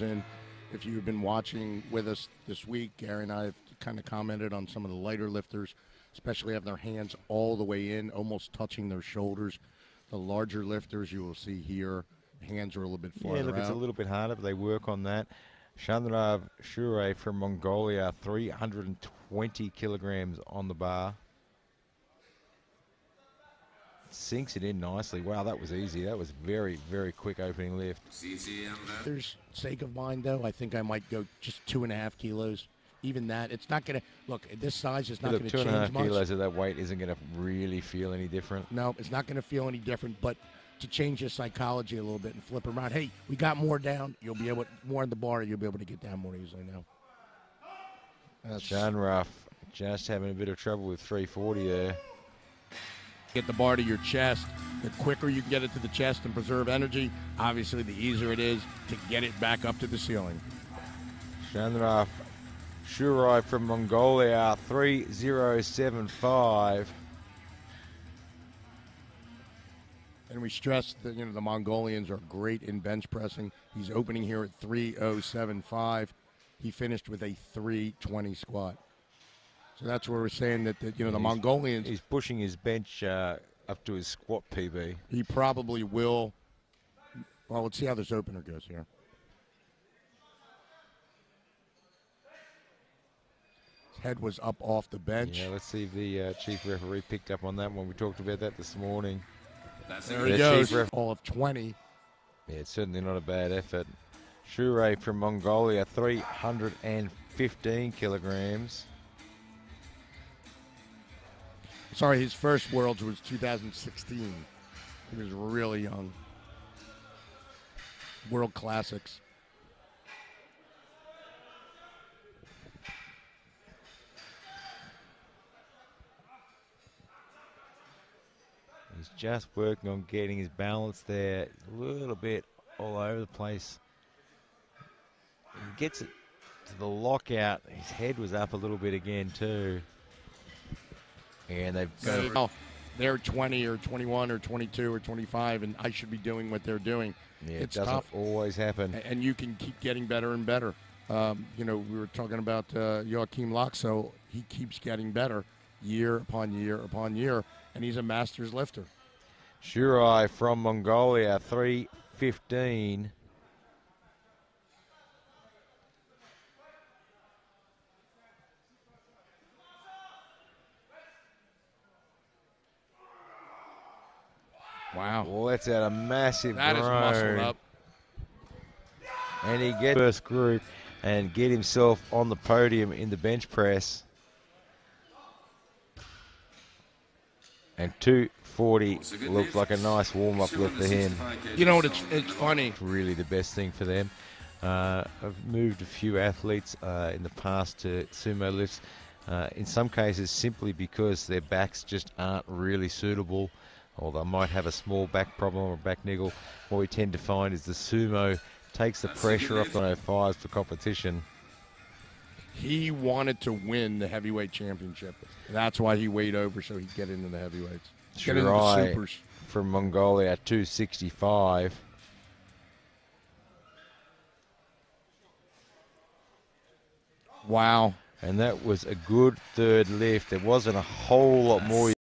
in. If you've been watching with us this week, Gary and I have kind of commented on some of the lighter lifters, especially having their hands all the way in, almost touching their shoulders. The larger lifters you will see here, hands are a little bit farther Yeah, look, it's a little bit harder, but they work on that. Chanrav Shuurai from Mongolia, 320 kilograms on the bar. Sinks it in nicely. Wow, that was easy. That was very, very quick opening lift. There's sake of mine though, I think I might go just two and a half kilos. Even that, it's not going to look this size. It's not going to and a change half much. kilos of that weight isn't going to really feel any different. No, it's not going to feel any different. But to change your psychology a little bit and flip around, hey, we got more down. You'll be able more in the bar. You'll be able to get down more easily now. That's John Ruff just having a bit of trouble with 340 there. Get the bar to your chest. The quicker you can get it to the chest and preserve energy, obviously, the easier it is to get it back up to the ceiling. Chanrav Shuurai from Mongolia, 3075. And we stress that you know the Mongolians are great in bench pressing. He's opening here at 3075. He finished with a 320 squat. So that's where we're saying that, that you know the He's- Mongolians. He's pushing his bench uh, up to his squat PB. He probably will. Well, let's see how this opener goes here. His head was up off the bench. Yeah, let's see if the uh, chief referee picked up on that one. We talked about that this morning. That's there he goes. chief ref- All of 20. Yeah, it's certainly not a bad effort. Shuurai from Mongolia, 315 kilograms. Sorry, his first Worlds was 2016. He was really young. World Classics. He's just working on getting his balance there. A little bit all over the place. He gets it to the lockout. His head was up a little bit again too. And they've got So, they're 20 or 21 or 22 or 25, and I should be doing what they're doing. Yeah, it doesn't tough. always happen. And you can keep getting better and better. Um, you know, we were talking about uh, Joachim Laxo. He keeps getting better year upon year upon year, and he's a master's lifter. Shuurai from Mongolia, 315. Wow. Well, that's out a massive That is muscled up. And he gets first group and get himself on the podium in the bench press. And 240 looks like a nice warm up lift for him. You know what? It's it's funny. Really, the best thing for them. Uh, I've moved a few athletes uh, in the past to sumo lifts. Uh, in some cases, simply because their backs just aren't really suitable, or they might have a small back problem or back niggle. What we tend to find is the sumo takes the pressure off the 105s for competition. He wanted to win the heavyweight championship. That's why he weighed over so he'd get into the heavyweights. Get into the supers. from Mongolia, 265. Wow. And that was a good third lift. There wasn't a whole lot more